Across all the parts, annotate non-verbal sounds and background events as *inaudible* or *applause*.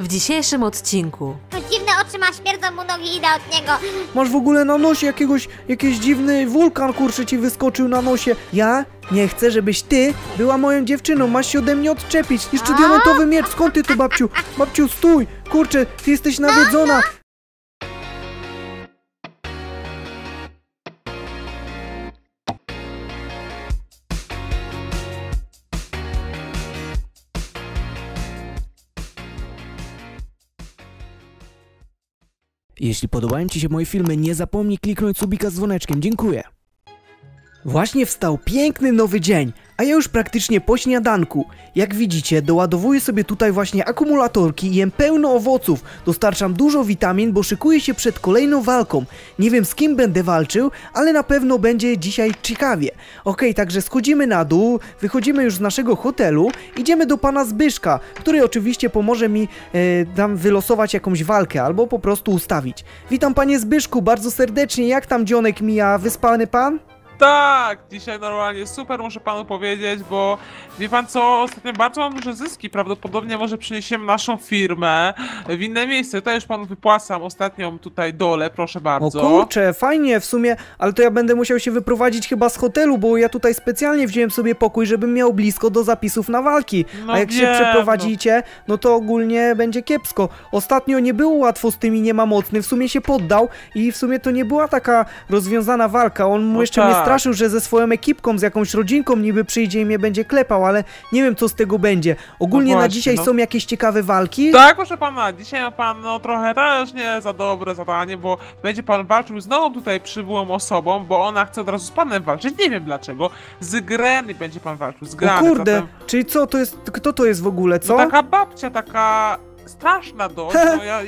W dzisiejszym odcinku To dziwne oczy ma, śmierdzą mu nogi, idę od niego. Masz w ogóle na nosie jakiegoś, jakiś dziwny wulkan, kurczę, ci wyskoczył na nosie. Ja nie chcę, żebyś ty była moją dziewczyną, masz się ode mnie odczepić. Jeszcze A? diamentowy miecz, skąd ty to, babciu? Babciu, stój! Kurczę, ty jesteś nawiedzona. Jeśli podobają Ci się moje filmy, nie zapomnij kliknąć subika z dzwoneczkiem. Dziękuję. Właśnie wstał piękny nowy dzień, a ja już praktycznie po śniadanku. Jak widzicie, doładowuję sobie tutaj właśnie akumulatorki i jem pełno owoców. Dostarczam dużo witamin, bo szykuję się przed kolejną walką. Nie wiem z kim będę walczył, ale na pewno będzie dzisiaj ciekawie. Okej, także schodzimy na dół, wychodzimy już z naszego hotelu, idziemy do pana Zbyszka, który oczywiście pomoże mi e, tam wylosować jakąś walkę albo po prostu ustawić. Witam panie Zbyszku, bardzo serdecznie, jak tam dzionek mija, wyspany pan? Tak, dzisiaj normalnie super muszę panu powiedzieć, bo wie pan co, ostatnio bardzo mam duże zyski, prawdopodobnie może przeniesiemy naszą firmę w inne miejsce, tutaj już panu wypłacam ostatnią tutaj dole, proszę O bardzo. kurczę, fajnie w sumie, ale to ja będę musiał się wyprowadzić chyba z hotelu, bo ja tutaj specjalnie wziąłem sobie pokój, żebym miał blisko do zapisów na walki. No A jak się wiem, przeprowadzicie, no to ogólnie będzie kiepsko. Ostatnio nie było łatwo z tymi nie ma mocny, w sumie się poddał i w sumie to nie była taka rozwiązana walka. On mu No jeszcze mnie tak. Straszył, że ze swoją ekipką, z jakąś rodzinką niby przyjdzie i mnie będzie klepał, ale nie wiem co z tego będzie. Ogólnie na właśnie, dzisiaj no. są jakieś ciekawe walki. Tak, proszę pana, dzisiaj ma pan no, trochę też nie za dobre zadanie, bo będzie pan walczył z nową tutaj przybyłą osobą, bo ona chce od razu z panem walczyć, nie wiem dlaczego. Z Greny będzie pan walczył, z O Greny. kurde, zatem- czyli co to jest, kto to jest w ogóle, co? No taka babcia, taka straszna dość, *laughs* no ja...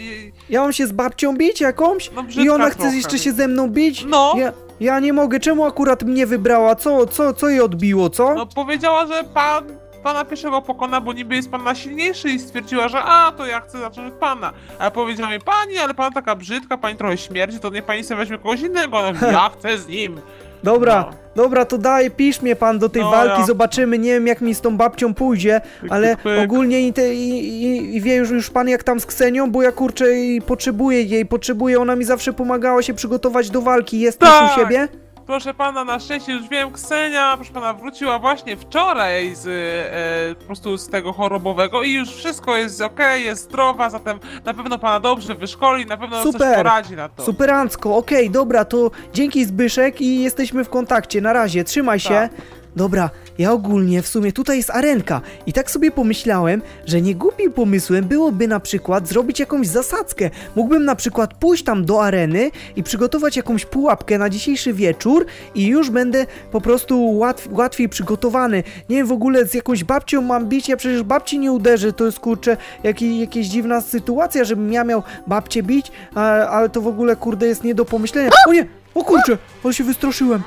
Ja mam się z babcią bić jakąś? No I ona chce trochę. jeszcze się ze mną bić? No. Ja, ja nie mogę, czemu akurat mnie wybrała? Co, co, co jej odbiło, co? No powiedziała, że pan pana pierwszego pokona, bo niby jest pan najsilniejszy i stwierdziła, że a, to ja chcę zacząć od pana. A powiedziała mi, pani, ale pana taka brzydka, pani trochę śmierdzi, to niech pani sobie weźmie kogoś innego. Ona ja chcę z nim. Dobra, no. dobra, to daj, pisz mnie pan do tej No, walki, ja- zobaczymy, nie wiem jak mi z tą babcią pójdzie, Pyk, ale pyk, pyk. ogólnie i, te, i, i, i wie już, już pan jak tam z Ksenią, bo ja kurczę i potrzebuję jej, potrzebuję, ona mi zawsze pomagała się przygotować do walki, jest już Tak. u siebie? Proszę pana, na szczęście już wiem, Ksenia, proszę pana, wróciła właśnie wczoraj z, e, po prostu z tego chorobowego i już wszystko jest okej, jest zdrowa, zatem na pewno pana dobrze wyszkoli, na pewno coś Super. poradzi na to. Superancko, okej, dobra, to dzięki Zbyszek i jesteśmy w kontakcie, na razie, trzymaj się. Tak. Dobra, ja ogólnie w sumie tutaj jest arenka i tak sobie pomyślałem, że nie głupim pomysłem byłoby na przykład zrobić jakąś zasadzkę. Mógłbym na przykład pójść tam do areny i przygotować jakąś pułapkę na dzisiejszy wieczór i już będę po prostu łatw, łatwiej przygotowany. Nie wiem w ogóle z jakąś babcią mam bić, ja przecież babci nie uderzę, to jest kurczę jaki, jakaś dziwna sytuacja, żebym ja miał babcię bić, a, ale to w ogóle kurde jest nie do pomyślenia. O nie! O kurczę! O się wystraszyłem!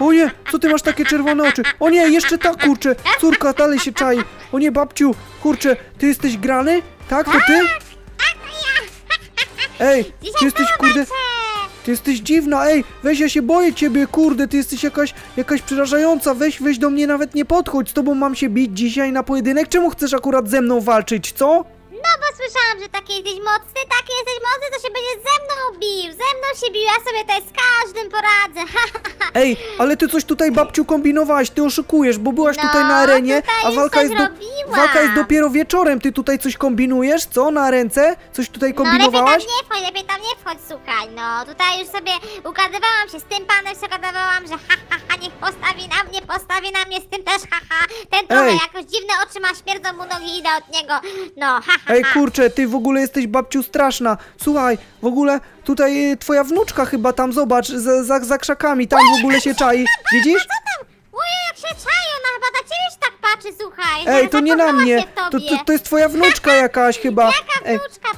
O nie, co ty masz takie czerwone oczy? O nie, jeszcze ta kurczę, córka dalej się czai. O nie, babciu, kurczę, ty jesteś grany? Tak, to ty? Ej, ty jesteś kurde, ty jesteś dziwna, ej, weź ja się boję ciebie, kurde, ty jesteś jakaś, jakaś przerażająca, weź, weź do mnie nawet nie podchodź, z tobą mam się bić dzisiaj na pojedynek, czemu chcesz akurat ze mną walczyć, co? Słyszałam, że taki jesteś mocny, taki jesteś mocny, to się będzie ze mną bił. Ze mną się bił, ja sobie tutaj z każdym poradzę. *laughs* Ej, ale ty coś tutaj babciu kombinowałaś, ty oszukujesz, bo byłaś No, tutaj na arenie, tutaj a już walka coś jest, robiłam. walka jest dopiero wieczorem, ty tutaj coś kombinujesz, co, na ręce? Coś tutaj No lepiej tam kombinowałaś? nie wchodź, lepiej tam nie wchodź, słuchaj. No tutaj już sobie ugadywałam się z tym panem, się ugadywałam, że ha, ha, ha, niech postawi na mnie, postawi na mnie, z tym też, ha, ha. Ten trochę Ej. jakoś dziwne oczy ma, śmierdzą mu nogi, idę od niego. No, ha, ha, Ej, ha. Kurczę, ty w ogóle jesteś babciu straszna. Słuchaj, w ogóle tutaj y, twoja wnuczka chyba tam, zobacz, za, za, za krzakami, tam w ogóle się czai. Widzisz? Ojej, jak się czai, ona chyba na ciebie się tak patrzy, słuchaj. Ej, to nie na mnie. To, to, to jest twoja wnuczka jakaś chyba. Jaka Ej, wnuczka.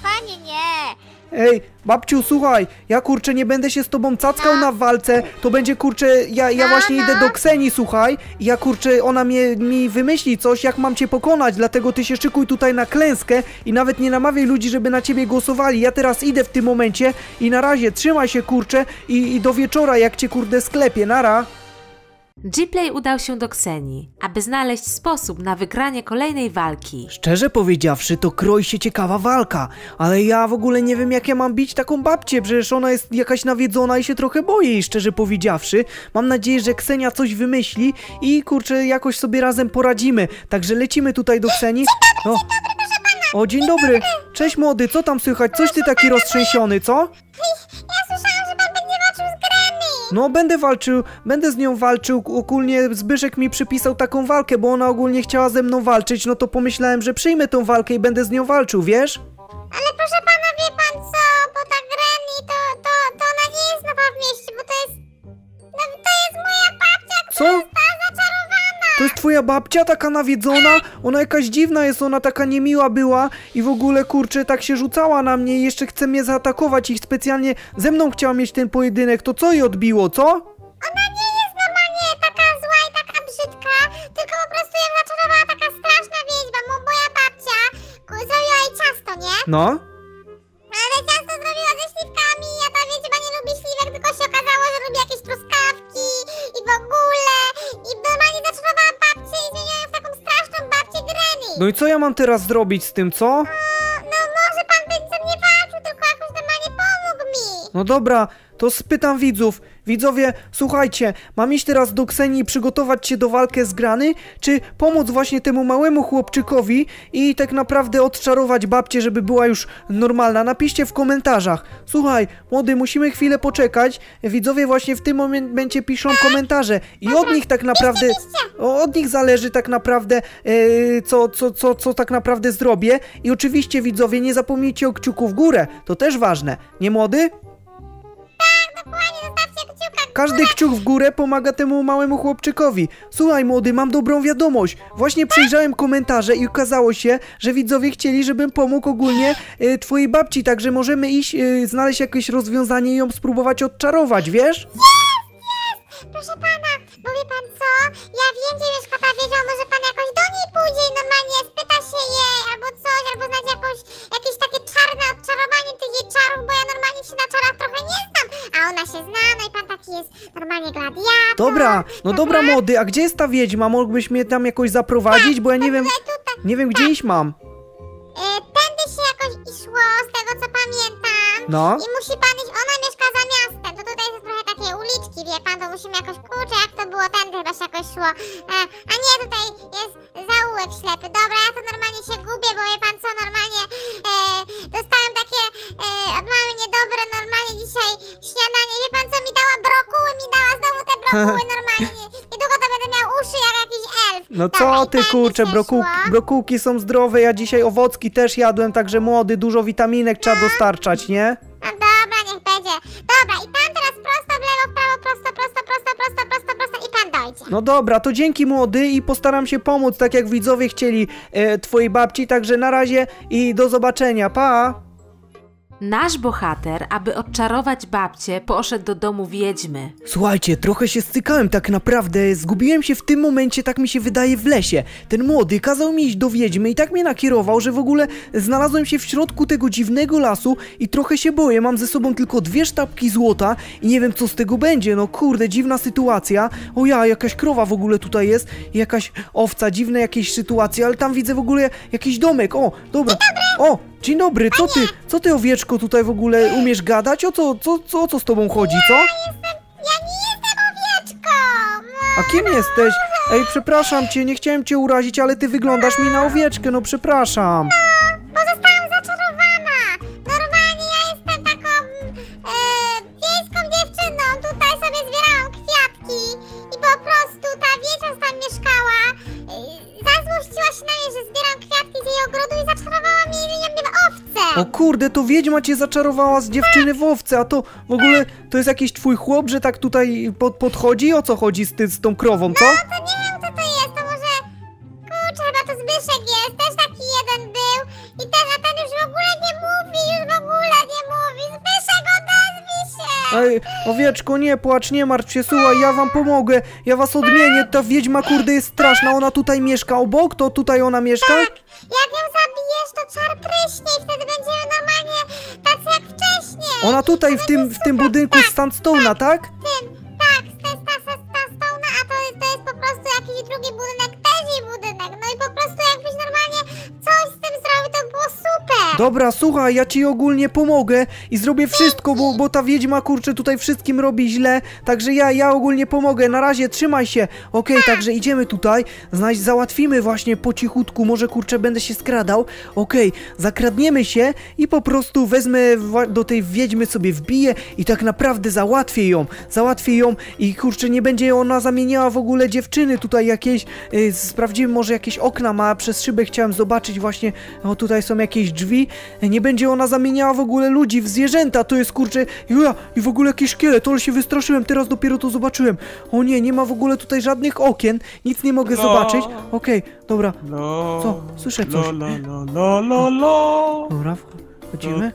Ej, babciu, słuchaj, ja kurczę nie będę się z tobą cackał No. na walce, to będzie kurczę, ja, ja No, właśnie no. idę do Kseni, słuchaj, i ja kurczę, ona mnie, mi wymyśli coś, jak mam cię pokonać, dlatego ty się szykuj tutaj na klęskę i nawet nie namawiaj ludzi, żeby na ciebie głosowali. Ja teraz idę w tym momencie i na razie trzymaj się kurczę i, i do wieczora, jak cię kurde sklepie, nara. Gplay udał się do Ksenii, aby znaleźć sposób na wygranie kolejnej walki. Szczerze powiedziawszy, to kroi się ciekawa walka, ale ja w ogóle nie wiem, jak ja mam bić taką babcię, przecież ona jest jakaś nawiedzona i się trochę boję jej, szczerze powiedziawszy. Mam nadzieję, że Ksenia coś wymyśli i kurczę, jakoś sobie razem poradzimy. Także lecimy tutaj do Ksenii. O, o dzień dobry. Cześć młody, co tam słychać? Coś ty taki roztrzęsiony, co? No, będę walczył, będę z nią walczył. Ogólnie Zbyszek mi przypisał taką walkę, bo ona ogólnie chciała ze mną walczyć. No to pomyślałem, że przyjmę tą walkę i będę z nią walczył, wiesz? Ale proszę pana, wie pan co, bo ta Granny to, to, to ona nie jest nowa w mieście, bo to jest... No, to jest moja babcia, Co? To jest twoja babcia taka nawiedzona? Ona jakaś dziwna jest, ona taka niemiła była i w ogóle kurczę tak się rzucała na mnie i jeszcze chce mnie zaatakować i specjalnie ze mną chciała mieć ten pojedynek. To co jej odbiło, co? Ona nie jest normalnie taka zła i taka brzydka, tylko po prostu ją zaczarowała taka straszna wiedźma, bo moja babcia zrobiła jej ciasto, nie? No? No i co ja mam teraz zrobić z tym, co? No może pan by ze mnie walczył, tylko jakoś normalnie pomógł mi. No dobra, to spytam widzów. Widzowie, słuchajcie, mam iść teraz do Ksenii i przygotować się do walki z grany, czy pomóc właśnie temu małemu chłopczykowi i tak naprawdę odczarować babcię, żeby była już normalna? Napiszcie w komentarzach. Słuchaj, młody, musimy chwilę poczekać. Widzowie właśnie w tym momencie piszą komentarze i od nich tak naprawdę... Od nich zależy tak naprawdę, e, co, co, co, co tak naprawdę zrobię. I oczywiście, widzowie, nie zapomnijcie o kciuku w górę. To też ważne. Nie młody? Dokładnie, zostawcie kciuka. Każdy kciuk w górę pomaga temu małemu chłopczykowi. Słuchaj, młody, mam dobrą wiadomość. Właśnie przejrzałem komentarze i okazało się, że widzowie chcieli, żebym pomógł ogólnie e, twojej babci, także możemy iść, e, znaleźć jakieś rozwiązanie i ją spróbować odczarować, wiesz? Proszę pana, bo wie pan co? Ja wiem, gdzie mieszka ta wiedział, może pan jakoś do niej pójdzie i normalnie spyta się jej albo coś, albo znajdzie jakąś, jakieś takie czarne odczarowanie tych jej czarów, bo ja normalnie się na czarach trochę nie znam, a ona się zna, no i pan taki jest normalnie gladiator. Dobra, no dobra, młody, a gdzie jest ta wiedźma? Mógłbyś mnie tam jakoś zaprowadzić, bo ja nie wiem, Tutaj, tutaj, nie wiem gdzie iść mam. e, tędy się jakoś i szło, z tego co pamiętam. No. I musi pan iść, ona mieszka za miastem, to tutaj jest trochę takie uliczki, wie pan, to musimy jakoś, kurczę, jak to było, tędy chyba się jakoś szło. E, a nie, tutaj jest zaułek ślepy, dobra, ja to normalnie się gubię, bo wie pan co, normalnie e, dostałem takie e, od mamy niedobre normalnie dzisiaj śniadanie, wie pan co mi dała, brokuły mi dała, znowu te brokuły *laughs* normalnie, niedługo to będę miał uszy jak jakiś elf. No Dobra, co i ty tędy kurczę, się brokułki, szło. brokułki są zdrowe, ja dzisiaj owocki też jadłem, także młody, dużo witaminek trzeba dostarczać, nie? No dobra, niech będzie. Dobra, i pan teraz prosto w lewo, w prawo, prosto, prosto, prosto, prosto, prosto, prosto i pan dojdzie. No dobra, to dzięki młody i postaram się pomóc, tak jak widzowie chcieli e, twojej babci, także na razie i do zobaczenia, pa! Nasz bohater, aby odczarować babcię, poszedł do domu wiedźmy. Słuchajcie, trochę się stykałem tak naprawdę, zgubiłem się w tym momencie, tak mi się wydaje, w lesie. Ten młody kazał mi iść do wiedźmy i tak mnie nakierował, że w ogóle znalazłem się w środku tego dziwnego lasu i trochę się boję, mam ze sobą tylko dwie sztabki złota i nie wiem co z tego będzie, no kurde, dziwna sytuacja. O ja, jakaś krowa w ogóle tutaj jest, i jakaś owca, dziwne jakieś sytuacje, ale tam widzę w ogóle jakiś domek, o, dobra. O, dzień dobry, co ty, co ty owieczko tutaj w ogóle umiesz gadać? O co, co, co, co z tobą chodzi, co? Ja nie jestem owieczką! No, A kim jesteś? Ej, przepraszam cię, nie chciałem cię urazić, ale ty wyglądasz mi na owieczkę, no przepraszam. Kurde, to wiedźma cię zaczarowała z dziewczyny w owce, a to w ogóle to jest jakiś twój chłop, że tak tutaj pod, podchodzi? O co chodzi z, ty, z tą krową, co? To nie wiem co to jest, to może... Kurczę, chyba to Zbyszek jest, też taki jeden był i ten, a ten już w ogóle nie mówi, już w ogóle nie mówi. Zbyszek, odezwij się! Ej, owieczko, nie płacz, nie martw się, słuchaj, ja wam pomogę, ja was odmienię, ta wiedźma kurde jest straszna, ona tutaj mieszka obok, to tutaj ona mieszka? Jak ją wiesz, to czar pryśnie i wtedy będziemy normalnie tacy jak wcześniej. Ona tutaj w tym, w tym budynku tak, Sandstone'a, tak? tak? W tym, tak, to jest ta, ta, a to, to jest po prostu jakiś drugi budynek Dobra, słuchaj, ja ci ogólnie pomogę i zrobię wszystko, bo, bo ta wiedźma, kurczę, tutaj wszystkim robi źle, także ja, ja ogólnie pomogę, na razie, trzymaj się. Okej, także idziemy tutaj, znajdź, załatwimy właśnie po cichutku, może, kurczę, będę się skradał. Okej, zakradniemy się i po prostu wezmę do tej wiedźmy sobie wbiję i tak naprawdę załatwię ją, załatwię ją i, kurczę, nie będzie ona zamieniała w ogóle dziewczyny tutaj jakieś, y, sprawdzimy, może jakieś okna ma, przez szybę chciałem zobaczyć właśnie, o tutaj są jakieś drzwi, nie będzie ona zamieniała w ogóle ludzi w zwierzęta, to jest kurczę, ja i w ogóle jakiś szkielet, ale się wystraszyłem, teraz dopiero to zobaczyłem, o nie, nie ma w ogóle tutaj żadnych okien, nic nie mogę No. zobaczyć, okej, dobra, Lo, Co? Słyszę coś. Lo, lo, lo, lo, lo, lo. dobra,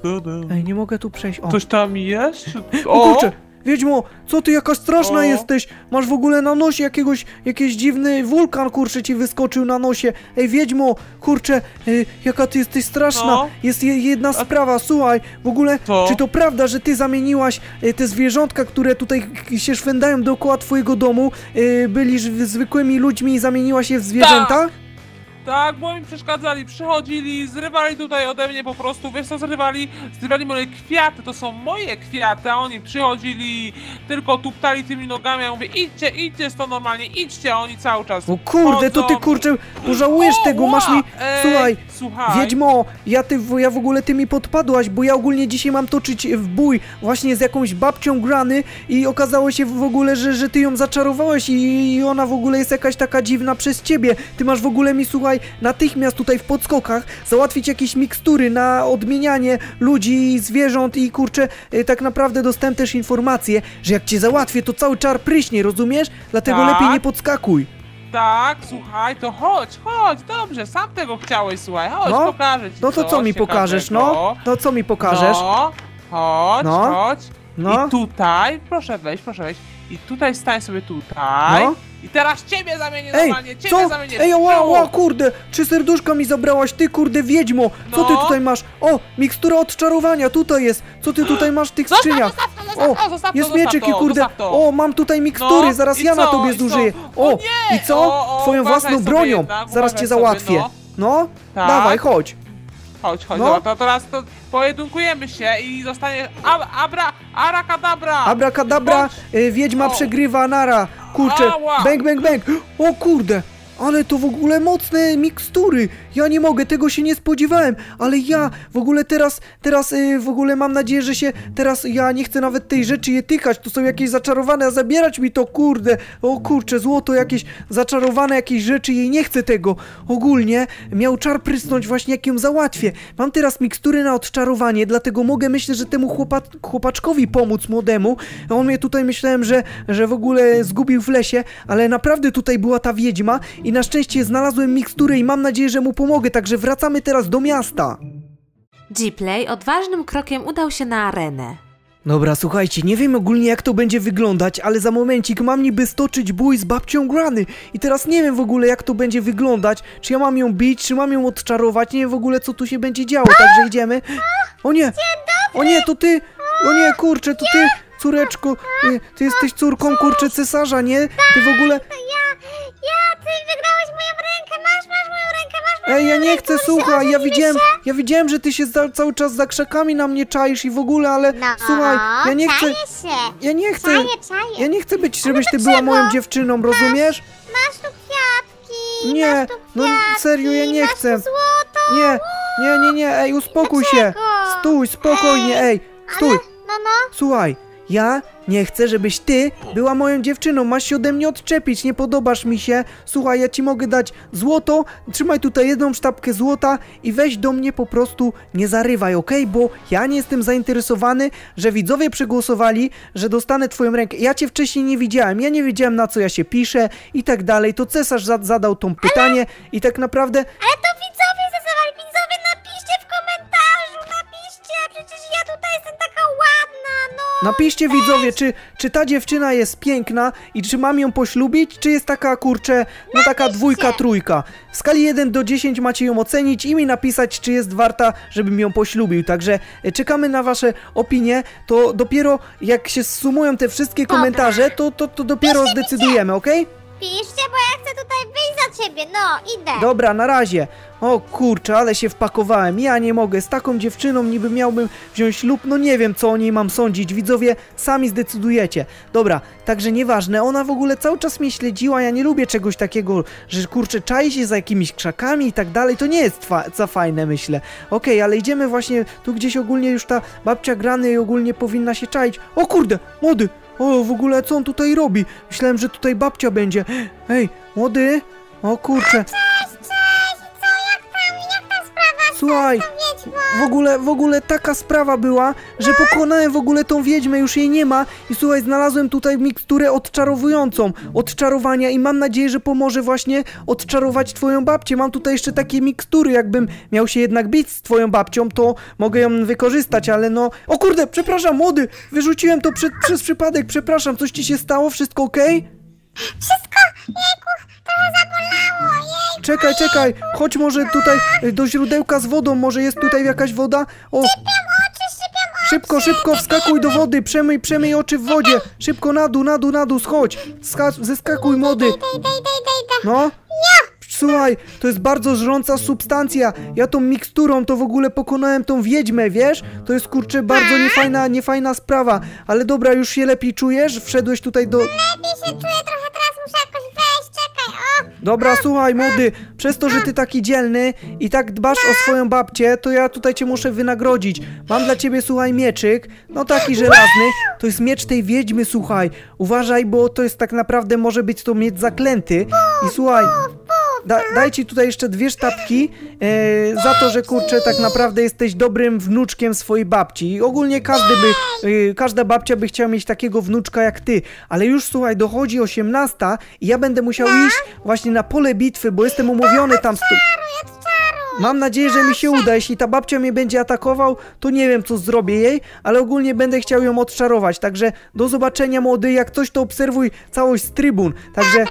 du, du. ej, nie mogę tu przejść, o, Ktoś tam jest? O kurczę, Wiedźmo, co ty jaka straszna O. jesteś? Masz w ogóle na nosie jakiegoś, jakiś dziwny wulkan, kurczę, ci wyskoczył na nosie. Ej, Wiedźmo, kurczę, y, jaka ty jesteś straszna. No. Jest je, jedna sprawa, słuchaj, w ogóle, Co? czy to prawda, że ty zamieniłaś y, te zwierzątka, które tutaj się szwędają dookoła twojego domu, y, byli zwykłymi ludźmi i zamieniłaś je w zwierzęta? Tak, bo mi przeszkadzali, przychodzili, zrywali tutaj ode mnie po prostu, wiesz co zrywali? Zrywali moje kwiaty, to są moje kwiaty, a oni przychodzili, tylko tuptali tymi nogami, ja mówię, idźcie, idźcie stąd normalnie, idźcie, a oni cały czas O kurde, to ty kurczę, pożałujesz O, tego, ła, masz mi... ej, Słuchaj, słuchaj, Wiedźmo, ja, ty, ja w ogóle ty mi podpadłaś, bo ja ogólnie dzisiaj mam toczyć w bój właśnie z jakąś babcią grany i okazało się w ogóle, że, że ty ją zaczarowałeś i, i ona w ogóle jest jakaś taka dziwna przez ciebie. Ty masz w ogóle mi, słuchaj, natychmiast tutaj w podskokach załatwić jakieś mikstury na odmienianie ludzi, zwierząt i kurczę, y, tak naprawdę dostałem też informację, że jak cię załatwię, to cały czar pryśnie, rozumiesz? Dlatego Tak. lepiej nie podskakuj. Tak, słuchaj, to chodź, chodź, dobrze, sam tego chciałeś, słuchaj, chodź, No, pokażę ci No to co mi pokażesz, no? No co mi pokażesz? No, chodź, No. chodź. No. I tutaj, proszę wejść, proszę wejść. I tutaj stań sobie tutaj. No. I teraz ciebie zamienię Ej, normalnie, ciebie co? zamienię. Ej, ła, ła, kurde, trzy serduszka mi zabrałaś, ty kurde wiedźmo, co No. ty tutaj masz? O, mikstura odczarowania, tutaj jest, co ty tutaj masz w tych Zostaw, skrzyniach? zostaw to, zostaw O, to, zostaw to, jest zostaw to, kurde, zostaw to. o, mam tutaj mikstury, No, zaraz i ja na co, tobie i co? zużyję. O O, nie, i co? o, o, Twoją uważaj własną sobie bronią, jednak, zaraz uważaj cię sobie, załatwię. no. No, Tak. dawaj, chodź. Chodź, chodź, No. dobra, to teraz to pojedynkujemy się i zostanie ab, abra, arakadabra. Abrakadabra, Chodź. y, wiedźma O. przegrywa, nara, kurczę, Ała. bang, bang, bang. O kurde, ale to w ogóle mocne mikstury. Ja nie mogę, tego się nie spodziewałem, ale ja w ogóle teraz, teraz y, w ogóle mam nadzieję, że się teraz, ja nie chcę nawet tej rzeczy je tykać, to są jakieś zaczarowane, a zabierać mi to, kurde, o kurczę, złoto jakieś zaczarowane jakieś rzeczy, jej nie chcę tego. Ogólnie miał czar prysnąć właśnie jak ją załatwię. Mam teraz mikstury na odczarowanie, dlatego mogę myślę, że temu chłopa chłopaczkowi pomóc młodemu. On mnie tutaj myślałem, że, że w ogóle zgubił w lesie, ale naprawdę tutaj była ta wiedźma i na szczęście znalazłem miksturę i mam nadzieję, że mu pomogę, także wracamy teraz do miasta. Gplay odważnym krokiem udał się na arenę. Dobra, słuchajcie, nie wiem ogólnie jak to będzie wyglądać, ale za momencik mam niby stoczyć bój z babcią Grany. I teraz nie wiem w ogóle jak to będzie wyglądać, czy ja mam ją bić, czy mam ją odczarować, nie wiem w ogóle co tu się będzie działo, także idziemy. O nie, o nie, to ty, o nie, kurczę, to ty, córeczko, y, ty jesteś córką, kurczę, cesarza, nie? Ty w ogóle, Ja, ja, ty wygrałeś moją rękę, masz, masz moją rękę, masz moją ej, ja nie chcę, słuchaj, ja widziałem, się? ja widziałem, że ty się za, cały czas za krzakami na mnie czaisz i w ogóle, ale No, słuchaj, ja nie chcę, się, ja nie chcę, czaję, czaję. ja nie chcę być, żebyś ty była moją dziewczyną, rozumiesz? Masz tu kwiatki, Nie, masz tu no kwiatki, serio, ja nie chcę. Złoto. Nie, nie, nie, nie, ej, uspokój się. Dlaczego? Stój, spokojnie, ej, stój. No, no, Słuchaj, ja nie chcę, żebyś ty była moją dziewczyną. Masz się ode mnie odczepić, nie podobasz mi się. Słuchaj, ja ci mogę dać złoto. Trzymaj tutaj jedną sztabkę złota i weź do mnie po prostu nie zarywaj, okej? Bo ja nie jestem zainteresowany, że widzowie przegłosowali, że dostanę twoją rękę. Ja cię wcześniej nie widziałem, ja nie wiedziałem na co ja się piszę i tak dalej. To cesarz za- zadał to pytanie i tak naprawdę ale to widzowie zdecydowali, widzowie napiszcie no. Napiszcie widzowie, czy, czy ta dziewczyna jest piękna i czy mam ją poślubić, czy jest taka kurczę, no taka dwójka, trójka. W skali 1 do 10 macie ją ocenić i mi napisać, czy jest warta, żebym ją poślubił. Także e, czekamy na wasze opinie. To dopiero jak się sumują te wszystkie komentarze, to, to, to dopiero zdecydujemy, ok? Piszcie, bo ja chcę tutaj wyjść za ciebie, no, idę. Dobra, na razie. O kurczę, ale się wpakowałem. Ja nie mogę. Z taką dziewczyną niby miałbym wziąć ślub. No nie wiem, co o niej mam sądzić. Widzowie, sami zdecydujecie. Dobra, także nieważne. Ona w ogóle cały czas mnie śledziła. Ja nie lubię czegoś takiego, że kurczę, czai się za jakimiś krzakami i tak dalej. To nie jest za fajne, myślę. Okej, ale idziemy właśnie tu gdzieś ogólnie już ta babcia grany i ogólnie powinna się czaić. O kurde, młody! O, w ogóle co on tutaj robi? Myślałem, że tutaj babcia będzie. Ej, młody! O kurczę, Cześć, cześć, Słuchaj, w ogóle, w ogóle taka sprawa była, że pokonałem w ogóle tą wiedźmę, już jej nie ma i słuchaj, znalazłem tutaj miksturę odczarowującą, odczarowania i mam nadzieję, że pomoże właśnie odczarować twoją babcię. Mam tutaj jeszcze takie mikstury, jakbym miał się jednak bić z twoją babcią, to mogę ją wykorzystać, ale no... O kurde, przepraszam, młody, wyrzuciłem to przed, przez przypadek, przepraszam, coś ci się stało, wszystko okej? Wszystko, jejku, trochę zabolało, jejku. Czekaj, czekaj, chodź może tutaj y, do źródełka z wodą, może jest tutaj jakaś woda? O, oczy, oczy. Szybko, szybko, wskakuj do wody, przemyj, przemyj oczy w wodzie. Szybko na dół, na dół, na dół, schodź. Ska zeskakuj młody. No. Słuchaj, to jest bardzo żrąca substancja. Ja tą miksturą to w ogóle pokonałem tą wiedźmę, wiesz? To jest kurczę bardzo niefajna, niefajna sprawa. Ale dobra, już się lepiej czujesz? Wszedłeś tutaj do... Lepiej się czuję, trochę Dobra, słuchaj, młody, przez to, że ty taki dzielny i tak dbasz o swoją babcię, to ja tutaj cię muszę wynagrodzić. Mam dla ciebie, słuchaj, mieczyk, no taki żelazny, to jest miecz tej wiedźmy, słuchaj. Uważaj, bo to jest tak naprawdę, może być to miecz zaklęty. I słuchaj, da, daj ci tutaj jeszcze dwie sztabki e, za to, że kurczę, tak naprawdę jesteś dobrym wnuczkiem swojej babci. I ogólnie każdy by, e, każda babcia by chciała mieć takiego wnuczka jak ty. Ale już słuchaj, dochodzi 18 i ja będę musiał iść właśnie na pole bitwy, bo jestem umówiony tam z tu. Mam nadzieję, że mi się uda. Jeśli ta babcia mnie będzie atakował, to nie wiem, co zrobię jej, ale ogólnie będę chciał ją odczarować. Także do zobaczenia, młody. Jak coś, to obserwuj całość z trybun. Także.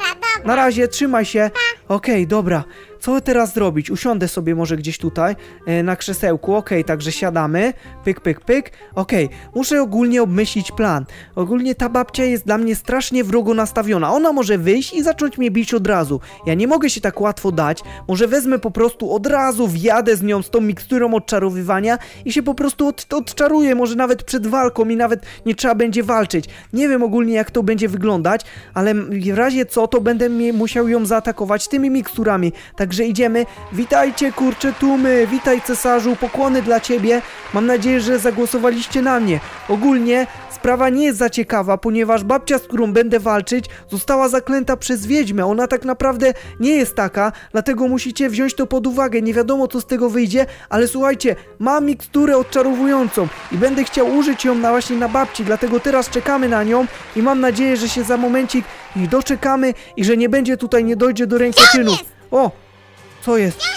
Na razie, trzymaj się. Okej, dobra. Co teraz zrobić? Usiądę sobie może gdzieś tutaj e, na krzesełku. Okej, także siadamy. Pyk, pyk, pyk. Okej, muszę ogólnie obmyślić plan. Ogólnie ta babcia jest dla mnie strasznie wrogo nastawiona. Ona może wyjść i zacząć mnie bić od razu. Ja nie mogę się tak łatwo dać. Może wezmę po prostu od razu, wjadę z nią z tą miksturą odczarowywania i się po prostu od, odczaruję. Może nawet przed walką i nawet nie trzeba będzie walczyć. Nie wiem ogólnie jak to będzie wyglądać, ale w razie co, to będę musiał ją zaatakować tymi miksturami. Także idziemy. Witajcie kurcze tłumy, witaj cesarzu, pokłony dla ciebie. Mam nadzieję, że zagłosowaliście na mnie. Ogólnie sprawa nie jest za ciekawa, ponieważ babcia, z którą będę walczyć, została zaklęta przez wiedźmę. Ona tak naprawdę nie jest taka, dlatego musicie wziąć to pod uwagę. Nie wiadomo, co z tego wyjdzie, ale słuchajcie, mam miksturę odczarowującą i będę chciał użyć ją na właśnie na babci, dlatego teraz czekamy na nią i mam nadzieję, że się za momencik ich doczekamy i że nie będzie tutaj, nie dojdzie do rękoczynów. O, co jest? *gasps*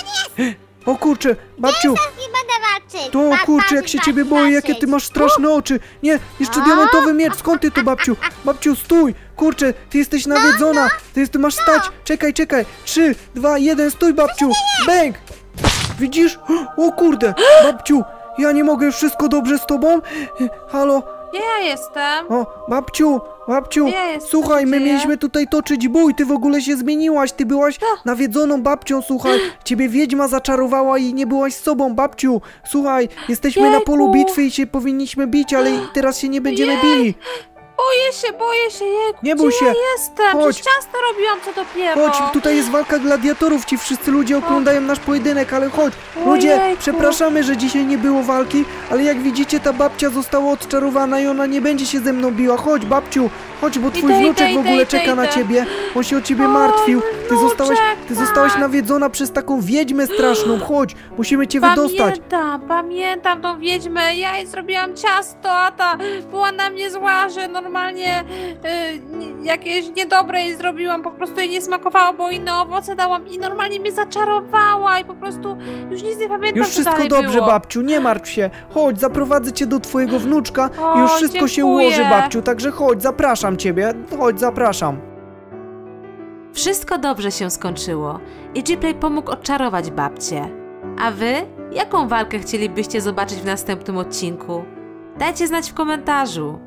O kurczę, babciu, Nie będę walczyć. to Ba- kurczę, jak walczyć, się walczyć, ciebie boję, jakie ty walczyć. masz straszne oczy. Nie, jeszcze diamentowy miecz, skąd ty to, babciu? *laughs* Babciu, stój! Kurczę, ty jesteś No, nawiedzona! Ty, ty masz stać! Czekaj, czekaj! Trzy, dwa, jeden, stój, babciu! Bęk! Widzisz? *gasps* O kurde, *gasps* babciu! Ja nie mogę, wszystko dobrze z tobą? Halo? Gdzie ja jestem? O, babciu, babciu, Nie jest, co słuchaj, my mieliśmy tutaj toczyć bój, ty w ogóle się zmieniłaś, ty byłaś nawiedzoną babcią, słuchaj, *gasps* ciebie wiedźma zaczarowała i nie byłaś z sobą, babciu, słuchaj, jesteśmy na polu Jejku. bitwy i się powinniśmy bić, ale teraz się nie będziemy bili. Boję się, boję się, jejku, Nie bój gdzie się. ja jestem? Chodź. Przecież ciasto robiłam, co dopiero. Chodź, tutaj jest walka gladiatorów, ci wszyscy ludzie oglądają nasz pojedynek, ale chodź. Ludzie, Ojejku. przepraszamy, że dzisiaj nie było walki, ale jak widzicie, ta babcia została odczarowana i ona nie będzie się ze mną biła. Chodź, babciu, chodź, bo twój Idę, wnuczek idę, w ogóle idę, czeka na idę. ciebie. On się o ciebie martwił. Ty zostałaś, ty zostałaś tak. nawiedzona przez taką wiedźmę straszną. Chodź, musimy cię wydostać. Pamiętam, pamiętam tą wiedźmę. Ja jej zrobiłam ciasto, a ta była na mnie zła, że normalnie y, jakieś niedobre jej zrobiłam. Po prostu jej nie smakowało, bo inne owoce dałam i normalnie mnie zaczarowała i po prostu już nic nie pamiętam, Już wszystko dalej dobrze, było. babciu, nie martw się. Chodź, zaprowadzę cię do twojego *gasps* wnuczka i już wszystko się dziękuję. ułoży, babciu. Także chodź, zapraszam ciebie. Chodź, zapraszam. Wszystko dobrze się skończyło i Gplay pomógł odczarować babcię. A wy? Jaką walkę chcielibyście zobaczyć w następnym odcinku? Dajcie znać w komentarzu.